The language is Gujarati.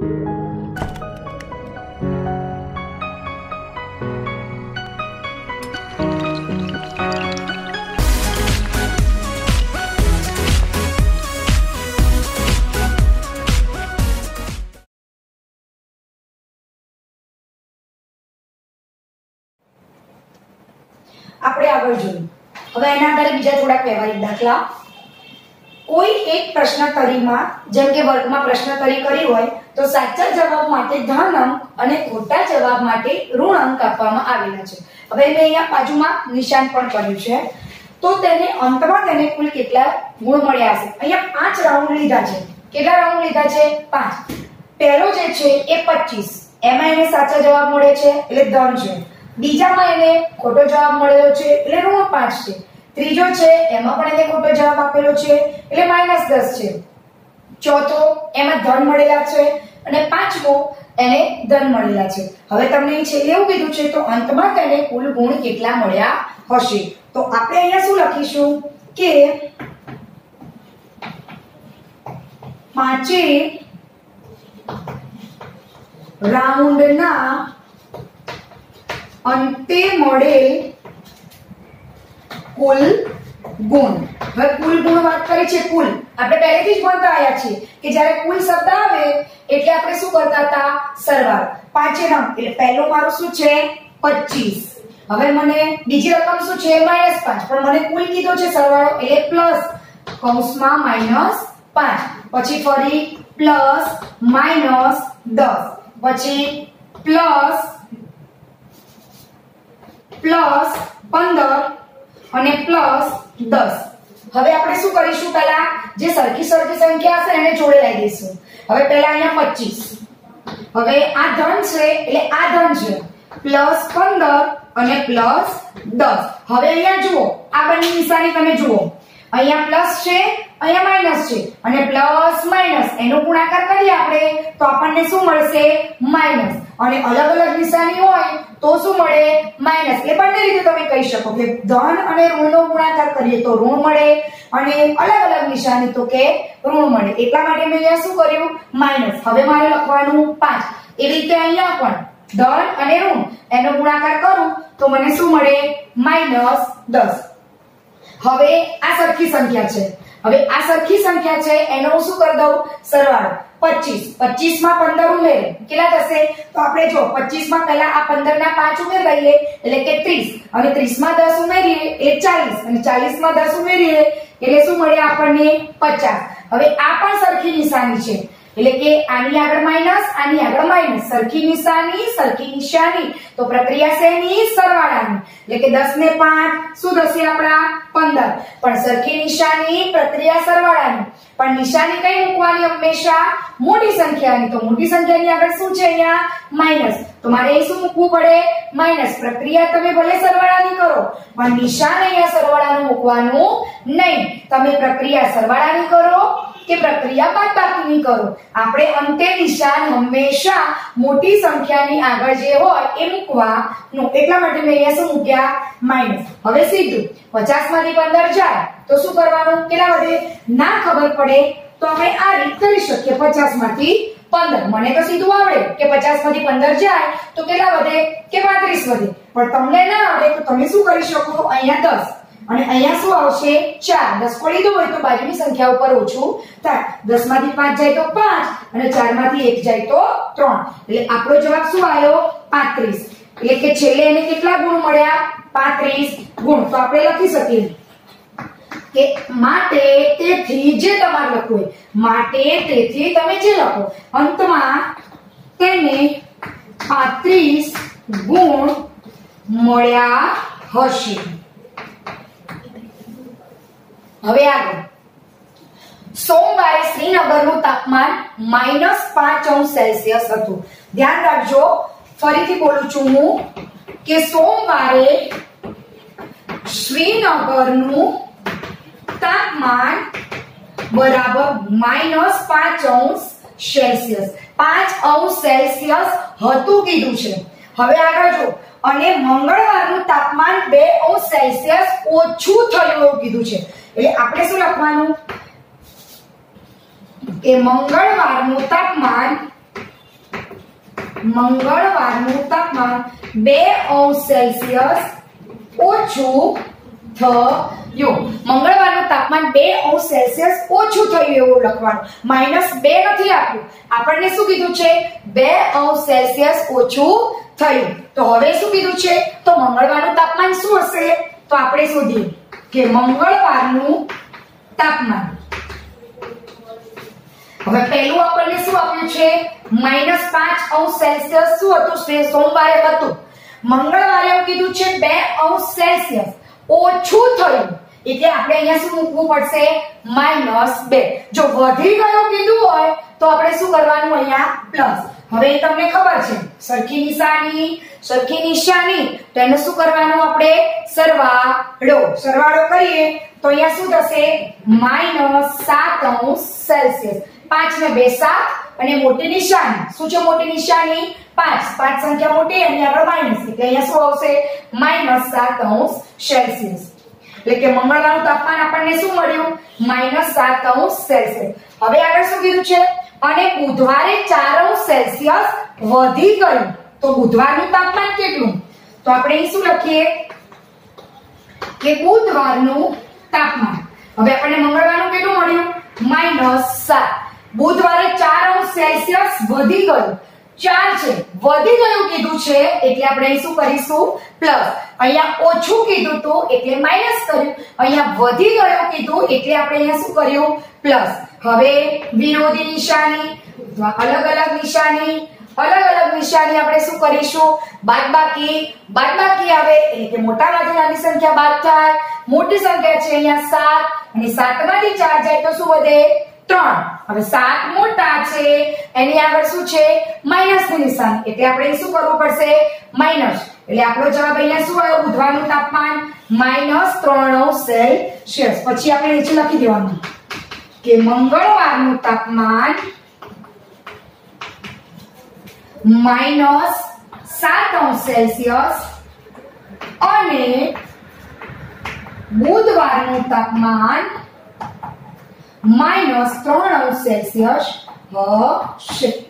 આપણે આગળ જોયું હવે એના આધારે બીજા થોડાક વ્યવહારિક દાખલા કોઈ એક પ્રશ્નોત્તરીમાં જેમ કે વર્ગમાં પ્રશ્નતરી કરી હોય, તો સાચા જવાબ માટે ધન અંક અને ખોટા જવાબ માટે ઋણ અંક આપવામાં આવેલા છે. હવે મેં અહીંયા બાજુમાં નિશાન પણ કર્યું છે. તો તેને અંતમાં તેને કુલ કેટલા ગુણ મળ્યા હશે? અહીંયા પાંચ રાઉન્ડ લીધા છે. કેટલા રાઉન્ડ લીધા છે? પાંચ. પહેલો જે છે એ 25 એમાં એને સાચા જવાબ મળે છે, એટલે ધન છે. બીજામાં એને ખોટો જવાબ મળેલો છે, એટલે ઋણ પાંચ છે. ત્રીજો છે, એમાં પણ એને ખોટો જવાબ આપેલો છે એટલે માઇનસ દસ છે. ચોથો એમાં ધન મળેલા છે અને પાંચમો એને ધન મળેલા છે. હવે તમને છેલ્લે એવું કીધું છે, તો અંતમાં તેને કુલ ગુણ કેટલા મળ્યા હશે? તો આપણે અહીંયા શું લખીશું? કે પાંચે રાઉન્ડના અંતે મળે કુલ ગુણ. હવે કુલ ગુણ વાત કરી છે, કુલ. આપણે પહેલેથી જ ભણતા આવ્યા છીએ કે જ્યારે કુલ શબ્દ આવે, એટલે આપણે શું કરતા હતા? સરવાળો. પાંચે રંગ. એટલે પહેલો મારો શું છે? 25 હવે મને બીજી રકમ શું છે? -5 પણ મને કુલ કીધો છે સરવાળો, એટલે પ્લસ કૌંસમાં માઇનસ પાંચ. પછી ફરી પ્લસ માઇનસ દસ. પછી પ્લસ પ્લસ 15 અને પ્લસ 10 હવે આપણે શું કરીશું પહેલા? જે સરખી સરખી સંખ્યા હશે એને જોડે લઈ દઈશું. હવે પહેલા અહીંયા 25 હવે આ ધન છે, એટલે આ ધન છે. પ્લસ 15 અને પ્લસ 10 હવે અહીંયા જુઓ, આ બંને નિશાની તમે જુઓ. અહીંયા પ્લસ છે, અહીંયા માઇનસ છે. અને પ્લસ માઇનસ એનો ગુણાકાર કરીએ આપણે, તો આપણને શું મળશે? માઇનસ અને અલગ અલગ નિશાની હોય તો શું મળે? માઇનસ એ બંને રીતે તમે કહી શકો કે ધન અને ઋણનો ગુણાકાર કરીએ તો ઋણ મળે અને અલગ અલગ નિશાની તો કે ઋણ મળે. એટલા માટે મેં અહીંયા શું કર્યું? માઇનસ હવે મારે લખવાનું પાંચ. એવી રીતે અહીંયા પણ ધન અને ઋણ એનો ગુણાકાર કરું તો મને શું મળે? માઇનસ દસ. હવે આ સરખી સંખ્યા છે. હવે આ સરખી સંખ્યા છે, એનો હું શું કરી દઉં? સરવાળો. 25 25 માં 15 ઉમેરે. કેટલા થશે? તો આપણે જો 25 માં પહેલા આ 15 ના પાંચ ઉમેરી એટલે કે 30 અને 30 માં દસ ઉમેરીએ એટલે 40 અને 40 માં દસ ઉમેરીએ, એટલે શું મળે આપણને 50 હવે આ પણ સરખી નિશાની છે. એટલે કે આની આગળ માઇનસ આની આગળ માઇનસ સરખી નિશાની સરખી નિશાની. તો પ્રક્રિયા શેની સરવાળાની. એટલે કે 10 ને 5 શું થશે આપણા? 15 પણ સરખી નિશાની, પ્રક્રિયા સરવાળાની. પણ નિશાની કઈ મૂકવાની હંમેશા? મોટી સંખ્યાની. તો મોટી સંખ્યાની આગળ શું છે અહીંયા? માઇનસ તો મારે એ શું મૂકવું પડે? માઇનસ પ્રક્રિયા તમે ભલે સરવાળાની કરો, પણ નિશાન અહીંયા સરવાળાનું મૂકવાનું નહીં. તમે પ્રક્રિયા સરવાળાની કરો કે પ્રક્રિયા બાદબાકીની કરો. આપણે અંતે નિશાન હંમેશા મોટી સંખ્યાની આગળ જે હોય એ મૂકવાનું. એટલા માટે મેં અહીંયા શું મૂક્યા? માઇનસ હવે સીધું. 50 માંથી 15 જાય. તો શું કરવાનું? કેટલા વધે? ના ખબર પડે તો આપણે આ રીત કરી શકીએ 50 માંથી 15 મને તો સીધું આવડે કે 50 માંથી 15 જાય તો કેટલા વધે? કે 35 વધે. પણ તમને ના આવડે તો તમે શું કરી શકો? અહીંયા 10 અને અહીંયા શું આવશે? 4 10 કો દો હોય તો બાજુની સંખ્યા ઉપર ઓછું થાય. 10 માંથી 5 જાય તો 5 અને 4 માંથી 1 જાય તો 3 એટલે આપણો જવાબ શું આવ્યો? 35 એટલે કે છેલ્લે એને કેટલા ગુણ મળ્યા? 35 ગુણ. તો આપણે લખી શકીએ કે માટે તેથી જે તમારે લખવું માટે તેથી તમે જે લખો. અંતમાં તેને 35 ગુણ મળ્યા હશે. હવે આગળ. સોમવારે શ્રીનગરનું તાપમાન માઇનસ પાંચ અંશ સેલ્સિયસ હતું. ધ્યાન રાખજો, ફરીથી બોલું છું હું કે સોમવારે શ્રીનગરનું તાપમાન બરાબર માઇનસ પાંચ અંશ સેલ્સિયસ પાંચ અંશ સેલ્સિયસ હતું કીધું છે. હવે આગળ જો અને મંગળવારનું તાપમાન બે અંશ સેલ્સિયસ ઓછું થયું એવું કીધું છે. એટલે આપણે શું લખવાનું? કે મંગળવારનું તાપમાન મંગળવારનું તાપમાન બે અંશ સેલ્સિયસ ઓછું થયું. મંગળવારનું તાપમાન બે અંશ સેલ્સિયસ ઓછું થયું એવું લખવાનું. માઇનસ બે નથી આપ્યું. આપણને શું કીધું છે? બે અંશ સેલ્સિયસ ઓછું થયું. તો હવે શું કીધું છે? તો મંગળવારનું તાપમાન શું હશે? તો આપણે શોધીએ કે મંગળવારનું તાપમાન. હવે પહેલું આપણને શું આપ્યું છે? માઇનસ પાંચ અંશ સેલ્સિયસ શું હતું? સોમવારે હતું. મંગળવારે એવું કીધું છે, બે અંશ સેલ્સિયસ. ઓછું થયું. એટલે આપણે અહીંયા શું મૂકવું પડશે? માઇનસ બે. જો વધી ગયું કીધું હોય, તો આપણે શું કરવાનું અહીંયા? પ્લસ હવે તમને ખબર છે. સરખી નિશાની સરખી નિશાની. તો એને શું કરવાનું આપણે? સરવાળો. સરવાળો કરીએ, તો અહીંયા શું થશે? માઇનસ સાત અંશ સેલ્સિયસ પાંચ ને બે સાત અને મોટી નિશાની. શું છે મોટી નિશાની? પાંચ. પાંચ સંખ્યા મોટી અને આગળ માઇનસ એટલે અહીંયા શું આવશે? માઇનસ સાત અંશ સેલ્સિયસ એટલે કે મંગળવારનું તાપમાન આપણને શું મળ્યું? માઇનસ સાત સેલ્સિયસ. હવે આગળ શું કીધું છે? અને બુધવારે ચાર સેલ્સિયસ વધી ગયું. તો બુધવારનું તાપમાન કેટલું? તો આપણે શું લખીએ? કે બુધવારનું તાપમાન. હવે આપણને મંગળવારનું કેટલું મળ્યું? માઇનસ સાત. બુધવારે ચાર અંશ સેલ્સિયસ વધી ગયું. ચાર છે. વધી ગયું કીધું છે, એટલે આપણે શું કરીશું? પ્લસ, અહીંયા ઓછું કીધું હતું એટલે માઇનસ કર્યું. અહીંયા વધી ગયું કીધું એટલે આપણે અહીંયા શું કર્યું? પ્લસ. હવે વિરોધી નિશાની, અલગ અલગ નિશાની, અલગ અલગ નિશાની આપણે શું કરીશું? બાદબાકી. બાદબાકી આવે એટલે કે મોટામાંથી નાની સંખ્યા બાદ થાય. મોટી સંખ્યા છે અહીંયા સાત, અને 7 માંથી 4 જાય તો શું વધે? 3 હવે સાત મોટા છે. એની આગળ શું છે? માઇનસનું નિશાન. એટલે આપણે શું કરવું પડશે? માઇનસ એટલે આપણો જવાબ અહીંયા શું આવ્યો? ઉધવાનું તાપમાન -3 સેલ્સિયસ. પછી આપણે નીચે લખી દેવાનું કે મંગળવારનું તાપમાન માઇનસ સાત સેલ્સિયસ અને બુધવારનું તાપમાન માઇનસ ત્રણ અંશ સેલ્સિયસ હશે